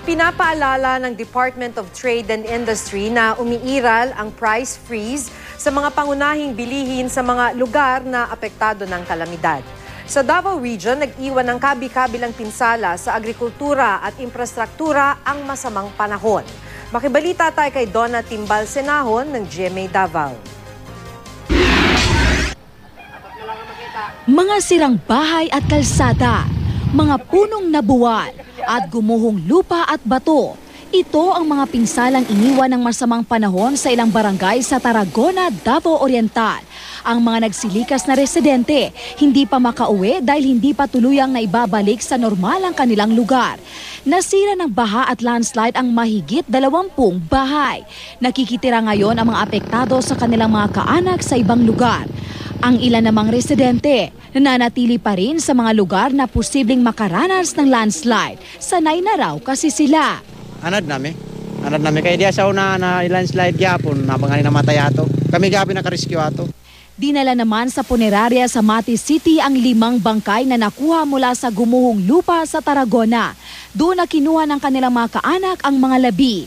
Ipinapaalala ng Department of Trade and Industry na umiiral ang price freeze sa mga pangunahing bilihin sa mga lugar na apektado ng kalamidad. Sa Davao Region, nag-iwan ng kabi-kabilang pinsala sa agrikultura at infrastruktura ang masamang panahon. Makibalita tayo kay Donna Timbal Senahon ng GMA Davao. Mga sirang bahay at kalsada, mga punong nabuwal at gumuhong lupa at bato. Ito ang mga pinsalang iniwan ng masamang panahon sa ilang barangay sa Tarragona, Davao Oriental. Ang mga nagsilikas na residente hindi pa makauwi dahil hindi pa tuluyang naibabalik sa normal ang kanilang lugar. Nasira ng baha at landslide ang mahigit dalawampung bahay. Nakikitira ngayon ang mga apektado sa kanilang mga kaanak sa ibang lugar. Ang ilan namang residente nananatili pa rin sa mga lugar na posibleng makaranas ng landslide. Sanay na raw kasi sila. Anad nami. Anad nami kay diya sa una na landslide gyapon nabangan namatay ato. Kami gabi naka-rescue ato. Dinala naman sa punerarya sa Mati City ang limang bangkay na nakuha mula sa gumuhong lupa sa Tarragona. Doon na kinuha ng kanilang mga kaanak ang mga labi.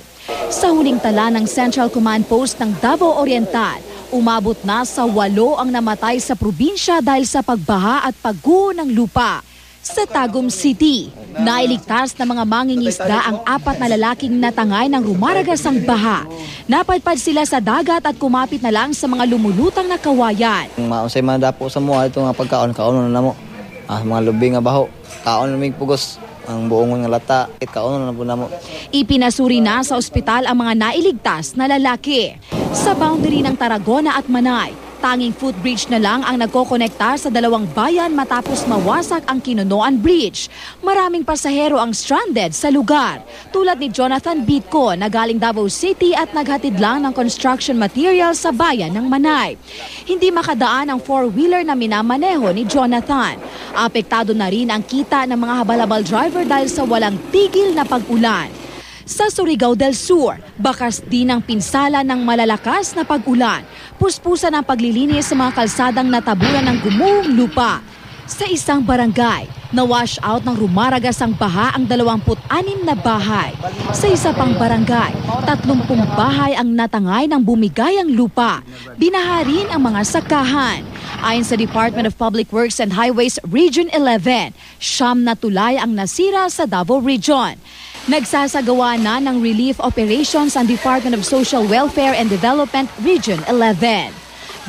Sa huling tala ng Central Command Post ng Davao Oriental, umabot na sa walo ang namatay sa probinsya dahil sa pagbaha at pagguho ng lupa. Sa Tagum City, nailigtas ng mga mangingisda ang apat na lalaking natangay ng rumaragas ang baha. Napadpad sila sa dagat at kumapit na lang sa mga lumulutang na kawayan. Mausay man dapo sa mga ito nga pagkaon kaon na namo. Ah mga lubi nga baho. Kaon na mig pugos ang buong nga lata. Kaon na po namo. Ipinasuri na sa ospital ang mga nailigtas na lalaki. Sa boundary ng Tarragona at Manay, tanging footbridge na lang ang nagkokonekta sa dalawang bayan matapos mawasak ang Kinunoan Bridge. Maraming pasahero ang stranded sa lugar. Tulad ni Jonathan Bitco na galing Davao City at naghatid lang ng construction material sa bayan ng Manay. Hindi makadaan ang four-wheeler na minamaneho ni Jonathan. Apektado na rin ang kita ng mga habal-habal driver dahil sa walang tigil na pag-ulan. Sa Surigao del Sur, bakas din ang pinsala ng malalakas na pag-ulan. Puspusan ang paglilinis sa mga kalsadang natabunan ng gumuhong lupa. Sa isang barangay, na-wash out ng rumaragas ang baha ang 26 na bahay. Sa isa pang barangay, 30 bahay ang natangay ng bumigayang lupa. Binaha rin ang mga sakahan. Ayon sa Department of Public Works and Highways Region 11, siyam na tulay ang nasira sa Davao Region. Nagsasagawa na ng relief operations ang Department of Social Welfare and Development Region 11.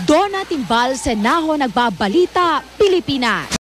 Donna Timbal, Senaho, Nagbabalita, Pilipinas.